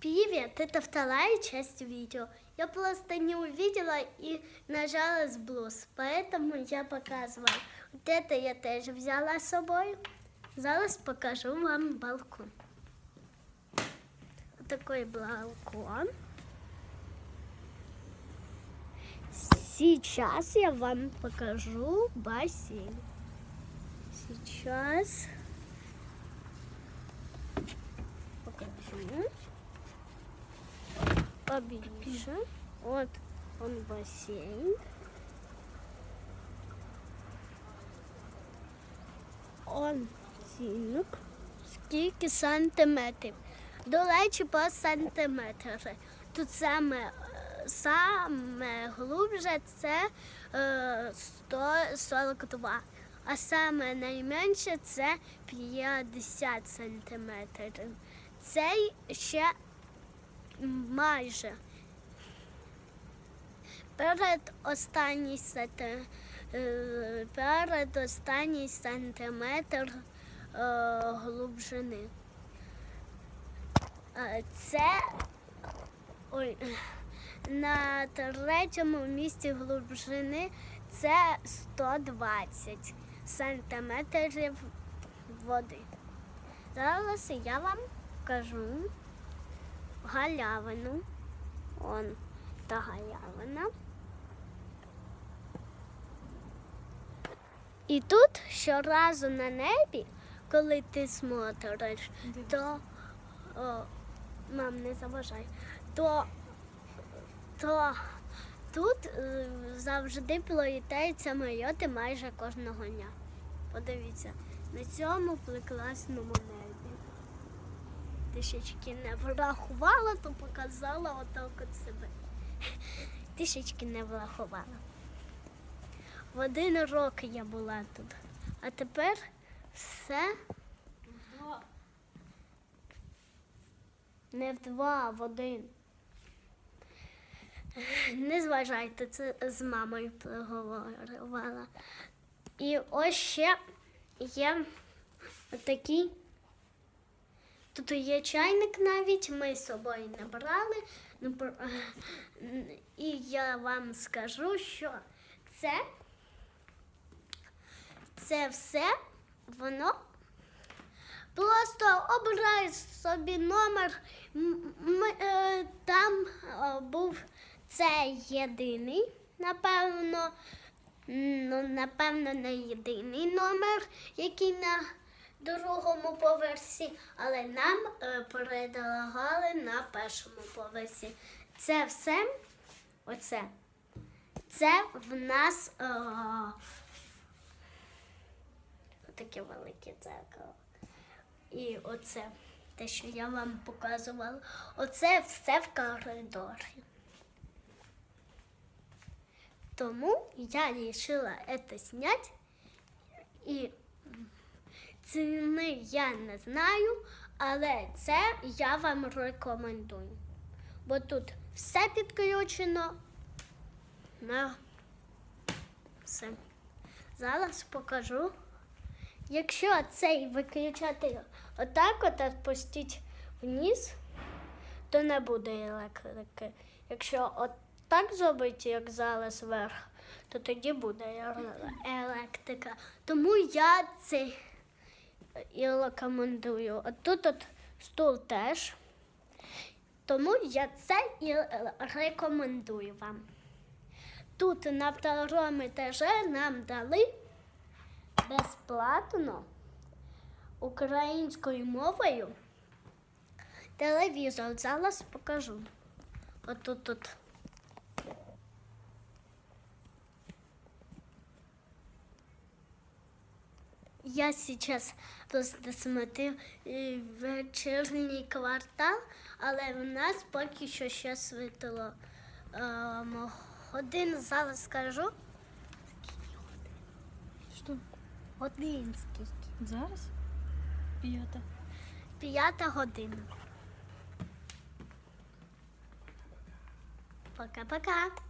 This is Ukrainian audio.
Привет, это вторая часть видео. Я просто не увидела и нажала сброс, поэтому я показываю. Вот это я тоже взяла с собой. Зараз покажу вам балкон. Вот такой балкон. Сейчас я вам покажу бассейн. Сейчас покажу поближе. Вот он бассейн. Он цінок. Скільки сантиметрів? До речі, по сантиметри. Тут саме, саме глубже це е, 142, а саме найменше це 50 сантиметрів. Цей ще майже. Перед останній сати, е, перед останній сантиметр е. Е, Це на третьому місці глибини це 120 сантиметрів води. Зараз я вам кажу галявину. Он та галявина. І тут щоразу на небі, коли ти смотриш, то о, мам, не заважай, то, то тут е, завжди пролітають самоліти майже кожного дня. Подивіться, на цьому прекрасному небі. Трішечки не врахувала, то показала отак от себе. Трішечки не врахувала. В один рок я була тут. А тепер все не в два, а в один. Не зважайте, це з мамою проговорювала. І ось ще є отакий. Тут є чайник навіть, ми з собою не брали. Ну, І я вам скажу, що це, це все воно просто обирай собі номер. Е, Там е, був цей єдиний, напевно. Ну, напевно, не єдиний номер, який на другому поверсі, але нам е, передавали на першому поверсі. Це все, оце, це в нас е, таке велике дзеркало. І оце, те, що я вам показувала, оце все в коридорі. Тому я вирішила це зняти. І ціни я не знаю, але це я вам рекомендую. Бо тут все підключено на все. Зараз покажу. Якщо цей виключатель отак от відпустіть вниз, то не буде електрики. Якщо отак зробити, як зараз вверх, то тоді буде електрика. Тому я цей і рекомендую. От тут от стул теж. Тому я це і рекомендую вам. Тут на второму етажі нам дали безплатно українською мовою телевізор. Зараз покажу. Отут тут. Я сейчас просто смотрю е, вечірній квартал, але в нас поки що ще світло. Ем, Годин зараз скажу. Що? Годин скільки. Зараз? П'ята. П'ята година. Пока-пока.